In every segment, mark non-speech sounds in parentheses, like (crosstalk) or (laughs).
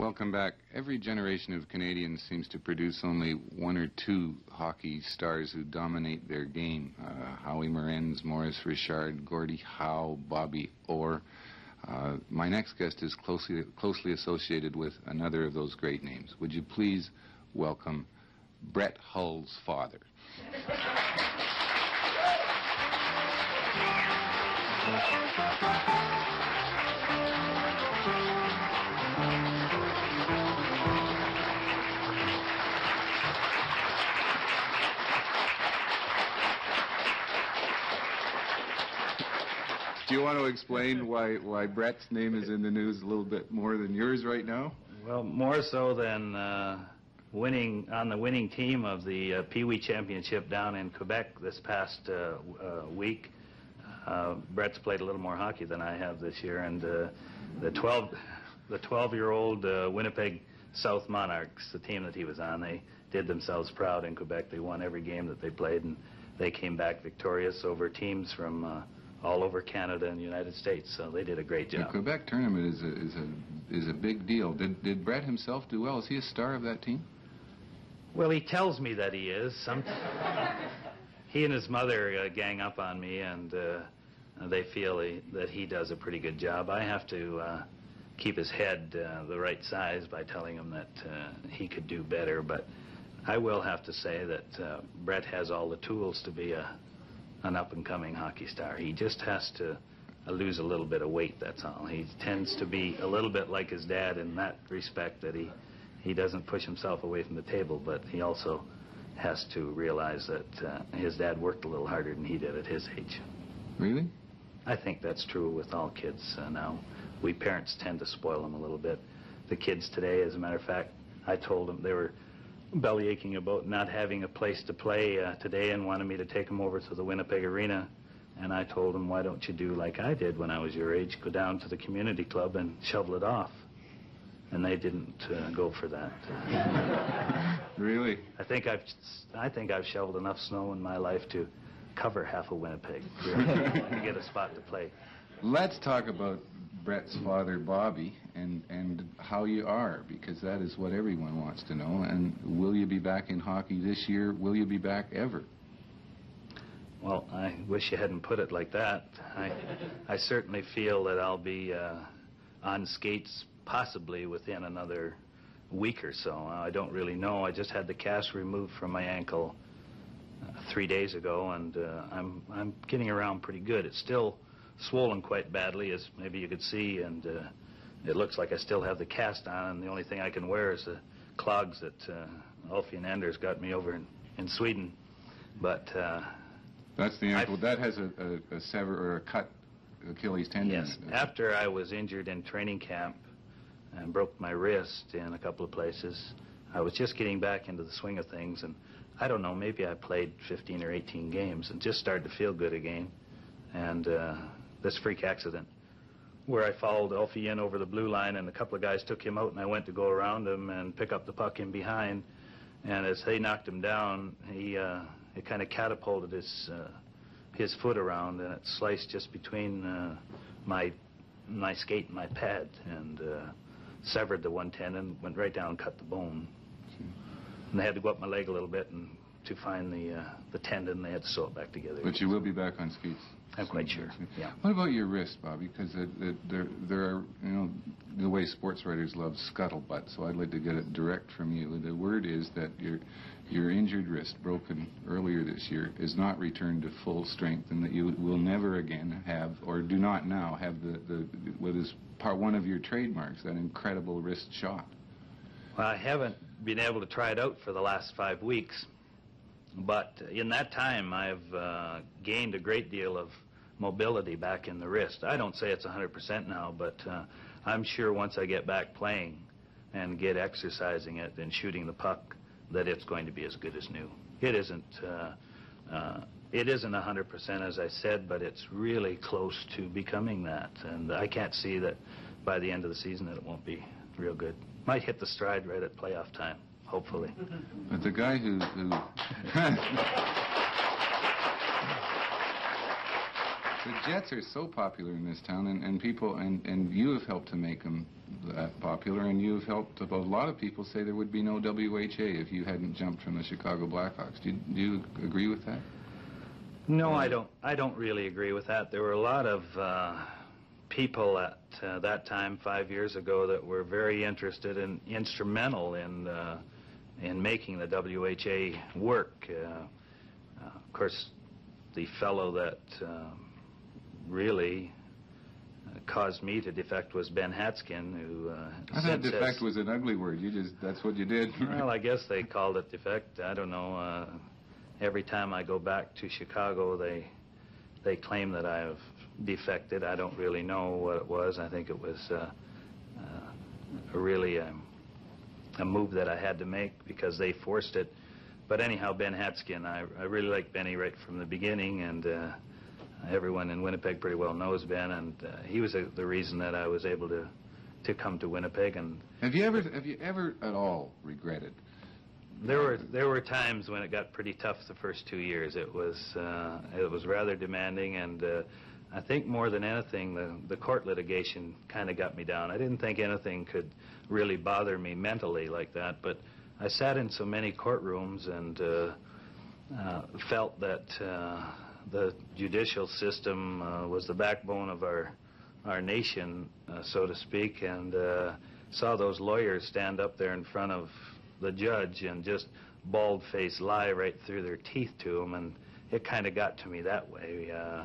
Welcome back. Every generation of Canadians seems to produce only one or two hockey stars who dominate their game. Uh, Howie Morenz, Maurice Richard, Gordie Howe, Bobby Orr. Uh, my next guest is closely, closely associated with another of those great names. Would you please welcome Brett Hull's father? (laughs) Do you want to explain why, why Brett's name is in the news a little bit more than yours right now? Well, more so than uh, winning on the winning team of the uh, Pee Wee Championship down in Quebec this past uh, uh, week. Uh, Brett's played a little more hockey than I have this year, and uh, the 12 the 12 year old Winnipeg South Monarchs, the team that he was on, they did themselves proud in Quebec. They won every game that they played, and they came back victorious over teams from all over Canada and the United States. So they did a great job. The. Quebec tournament is a, is a, is a big deal. Did, did Brett himself do well? Is he a star of that team? Well, he tells me that he is. Some, he and his mother uh, gang up on me, and uh, they feel he, that he does a pretty good job. I have to uh, keep his head uh, the right size by telling him that uh, he could do better. But I will have to say that uh, Brett has all the tools to be a, an up-and-coming hockey star. He just has to uh, lose a little bit of weight. That's all. He tends to be a little bit like his dad in that respect that he he doesn't push himself away from the table, but he also has to realize that uh, his dad worked a little harder than he did at his age. Really? I think that's true with all kids uh, now. We parents tend to spoil them a little bit. The kids today, as a matter of fact, I told them they were belly aching about not having a place to play uh, today and wanted me to take him over to the Winnipeg Arena. And I told him, why don't you do like I did when I was your age, go down to the community club and shovel it off. And they didn't uh, go for that. (laughs) Really? I think I've I think I've shoveled enough snow in my life to cover half of Winnipeg really, (laughs) (laughs) to get a spot to play. Let's talk about Brett's father, Bobby, and, and how you are, because that is what everyone wants to know. And will you be back in hockey this year? Will you be back ever? Well, I wish you hadn't put it like that. I, I certainly feel that I'll be uh, on skates possibly within another week or so. I don't really know. I just had the cast removed from my ankle uh, three days ago, and uh, I'm I'm getting around pretty good. It's still swollen quite badly, as maybe you could see, and uh, it looks like I still have the cast on. And the only thing I can wear is the clogs that uh, Alfie and Anders got me over in, in Sweden. But uh, That's the ankle. That has a, a, a sever or a cut Achilles tendon. Yes. After I was injured in training camp and broke my wrist in a couple of places, I was just getting back into the swing of things, and I don't know, maybe I played 15 or 18 games and just started to feel good again. And uh, this freak accident, where I followed Elfie in over the blue line, and a couple of guys took him out, and I went to go around him and pick up the puck in behind. And as they knocked him down, he uh, it kind of catapulted his uh, his foot around, and it sliced just between uh, my my skate and my pad, and uh, severed the one tendon, went right down, and cut the bone. And they had to go up my leg a little bit, and to find the uh, the tendon, they had to sew it back together. But you will be back on skates. I'm quite sure. Yeah. What about your wrist, Bobby? Because there, there are, you know, the way sports writers love scuttlebutt, so I'd like to get it direct from you. The word is that your your injured wrist, broken earlier this year, is not returned to full strength, and that you will never again have, or do not now have the, the what is part one of your trademarks, that incredible wrist shot. Well, I haven't been able to try it out for the last five weeks, but in that time, I've uh, gained a great deal of mobility back in the wrist. I don't say it's 100% now, but uh, I'm sure once I get back playing and get exercising it and shooting the puck, that it's going to be as good as new. It isn't. Uh, uh, it isn't 100% as I said, but it's really close to becoming that. And I can't see that by the end of the season that it won't be real good. Might hit the stride right at playoff time, hopefully. But the guy who, who (laughs) The Jets are so popular in this town, and, and people, and, and you have helped to make them that popular, and you have helped a lot of people say there would be no WHA if you hadn't jumped from the Chicago Blackhawks. Do you, do you agree with that? No, I don't. I don't really agree with that. There were a lot of uh, people at uh, that time, five years ago, that were very interested and instrumental in uh, in making the WHA work. Uh, uh, of course, the fellow that um, really uh, caused me to defect was Ben Hatskin, who. Uh, I thought defect was an ugly word. You just—that's what you did. (laughs) well, I guess they called it defect. I don't know. Uh, every time I go back to Chicago, they they claim that I have defected. I don't really know what it was. I think it was uh, uh, really a, a, move that I had to make because they forced it. But anyhow, Ben Hatskin, I, I really liked Benny right from the beginning, and uh, everyone in Winnipeg pretty well knows Ben, and uh, he was a, the reason that I was able to to come to Winnipeg. And have you ever have you ever at all regretted there were there were times when it got pretty tough the first two years. It was uh, it was rather demanding, and uh, I think more than anything, the the court litigation kind of got me down. I didn't think anything could really bother me mentally like that, but I sat in so many courtrooms and uh, uh, felt that uh, the judicial system uh, was the backbone of our our nation, uh, so to speak, and uh, saw those lawyers stand up there in front of the judge and just bald faced lie right through their teeth to him, and it kind of got to me that way. Uh,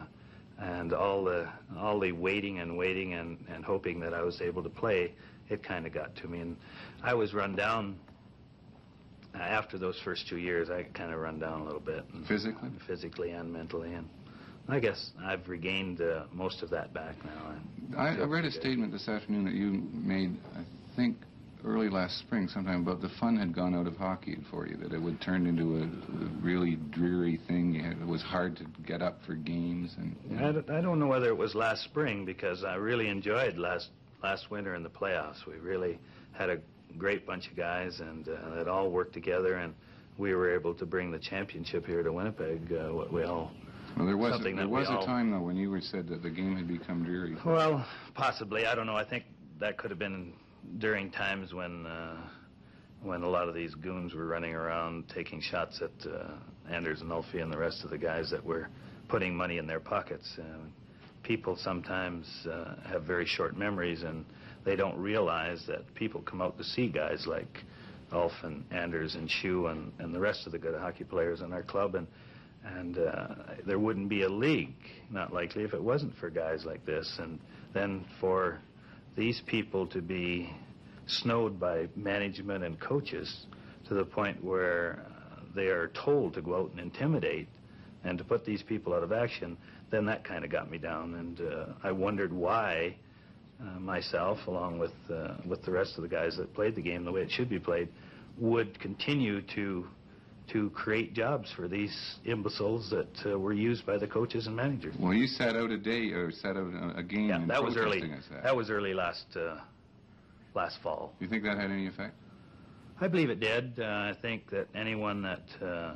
and all the all the waiting and waiting and, and hoping that I was able to play, it kind of got to me, and I was run down. Uh, after those first two years, I kind of run down a little bit. And, physically? physically and mentally, and I guess I've regained uh, most of that back now. I, I read a statement this afternoon that you made, I think, early last spring sometime about the fun had gone out of hockey for you, that it would turn into a, a really dreary thing. Had, it was hard to get up for games. and. You know. I, don't know whether it was last spring because I really enjoyed last last winter in the playoffs. We really had a great bunch of guys and uh, it all worked together and we were able to bring the championship here to Winnipeg. Uh, what we all well, there was a, there was a time though when you were said that the game had become dreary. Well, possibly. I don't know. I think that could have been during times when uh, when a lot of these goons were running around taking shots at uh, Anders Nolfi and the rest of the guys that were putting money in their pockets. Uh, people sometimes uh, have very short memories and they don't realize that people come out to see guys like Ulf and Anders and Shue and, and the rest of the good hockey players in our club and and uh, there wouldn't be a league, not likely, if it wasn't for guys like this. And then for these people to be snowed by management and coaches to the point where they are told to go out and intimidate and to put these people out of action, then that kind of got me down. And uh, I wondered why uh, myself, along with, uh, with the rest of the guys that played the game the way it should be played, would continue to to create jobs for these imbeciles that uh, were used by the coaches and managers. Well, you sat out a day or sat out a, game. Yeah, that was early. That. that. was early last uh, last fall. Do you think that had any effect? I believe it did. Uh, I think that anyone that uh,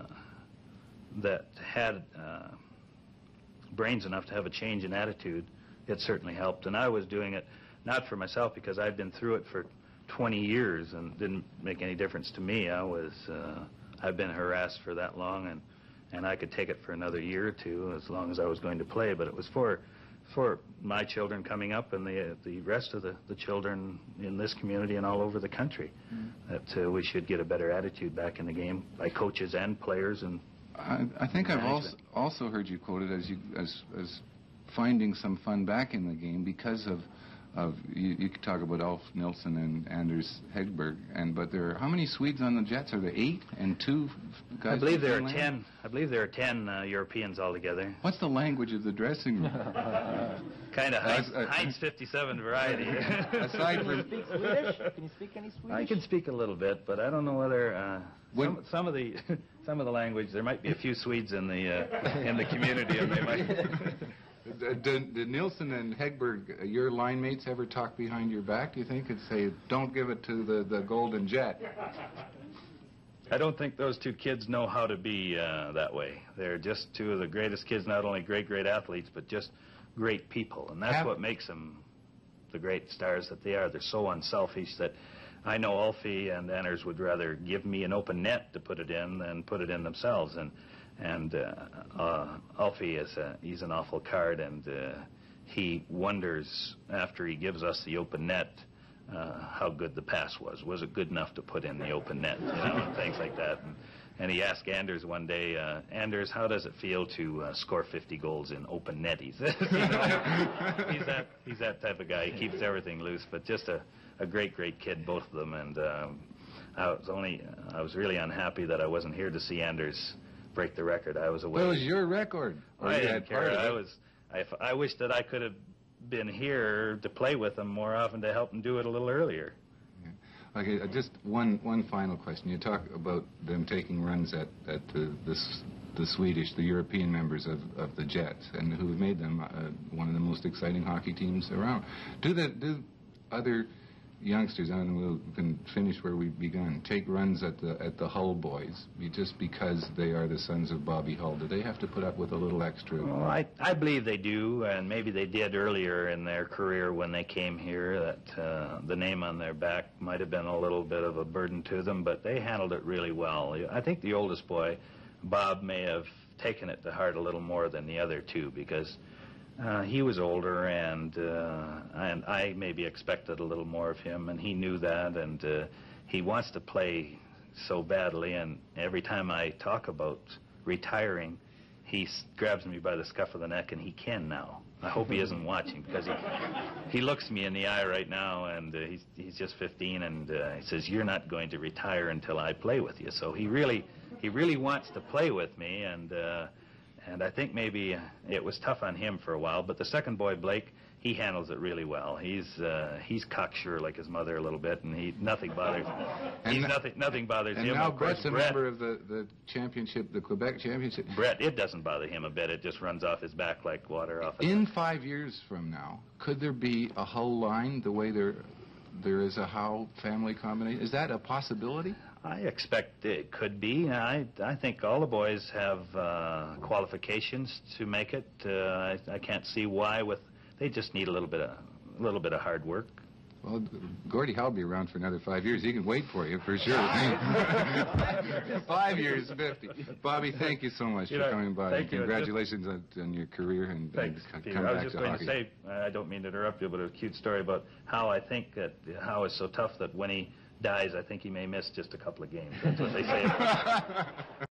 that had uh, brains enough to have a change in attitude, it certainly helped. And I was doing it not for myself because I'd been through it for 20 years and didn't make any difference to me. I was uh, I've been harassed for that long, and and I could take it for another year or two as long as I was going to play. But it was for for my children coming up and the the rest of the, the children in this community and all over the country mm. that uh, we should get a better attitude back in the game by coaches and players and I, I think I've also also heard you quoted as you as as finding some fun back in the game because of of you, you could talk about Ulf Nilsson and Anders Hedberg, and but there are how many Swedes on the Jets? Are there eight and two guys? I believe there are ten. I believe there are ten uh, Europeans altogether. What's the language of the dressing room? (laughs) kind of Heinz, uh, Heinz 57 variety. (laughs) aside from speak Swedish, can you speak any Swedish? I can speak a little bit, but I don't know whether uh, some, some of the (laughs) some of the language. There might be a few Swedes in the uh, in the community, and they might. Did, did Nilsson and Hedberg, uh, your line mates, ever talk behind your back, do you think, and say, don't give it to the, the Golden Jet? I don't think those two kids know how to be uh, that way. They're just two of the greatest kids, not only great, great athletes, but just great people. And that's Have- what makes them the great stars that they are. They're so unselfish that I know Alfie and Anders would rather give me an open net to put it in than put it in themselves. And and uh, uh, Alfie is a, he's an awful card, and uh, he wonders after he gives us the open net uh, how good the pass was. Was it good enough to put in the open net? You know, and things like that. And, and he asked Anders one day, uh, Anders, how does it feel to uh, score 50 goals in open net? He says, (laughs) you know, he's that he's that type of guy. He keeps everything loose, but just a, a great, great kid, both of them. And um, I was only I was really unhappy that I wasn't here to see Anders break the record. I was away. That was your record. Or I didn't care. I was. I, I wish that I could have been here to play with them more often to help them do it a little earlier. Okay, uh, just one one final question. You talk about them taking runs at at the the, the Swedish, the European members of, of the Jets, and who have made them uh, one of the most exciting hockey teams around. Do the do other youngsters, and we'll can finish where we begun, take runs at the at the Hull boys just because they are the sons of Bobby Hull? Do they have to put up with a little extra? Well, I, I believe they do, and maybe they did earlier in their career when they came here. That uh, the name on their back might have been a little bit of a burden to them, but they handled it really well. I think the oldest boy, Bob, may have taken it to heart a little more than the other two because uh, he was older, and uh, and I maybe expected a little more of him, and he knew that, and uh, he wants to play so badly. And every time I talk about retiring, he s- grabs me by the scuff of the neck, and he can now. I hope he (laughs) isn't watching because he he looks me in the eye right now, and uh, he's he's just 15, and uh, he says you're not going to retire until I play with you. So he really he really wants to play with me, and uh, and I think maybe uh, it was tough on him for a while. But the second boy, Blake, he handles it really well. He's uh, he's cocksure like his mother a little bit, and he nothing bothers And he's nothing nothing bothers And him. now Of course, Brett's a Brett- member of the, the championship, the Quebec championship. Brett, it doesn't bother him a bit. It just runs off his back like water off. A In five years from now, could there be a Hull line the way there there is a Howe family combination? Is that a possibility? I expect it could be. I I think all the boys have uh, qualifications to make it. Uh, I, I can't see why. With they just need a little bit of a little bit of hard work. Well, Gordie Howe will be around for another five years. He can wait for you for sure. five years, (laughs) fifty. Bobby, thank you so much You for know, coming by. thank you. Congratulations on, on your career and, Thanks, and c- Peter. come I was just to going hockey. to say, I don't mean to interrupt you, but a cute story about how I think that Howe is so tough that when he dies, I think he may miss just a couple of games. That's what they say. (laughs)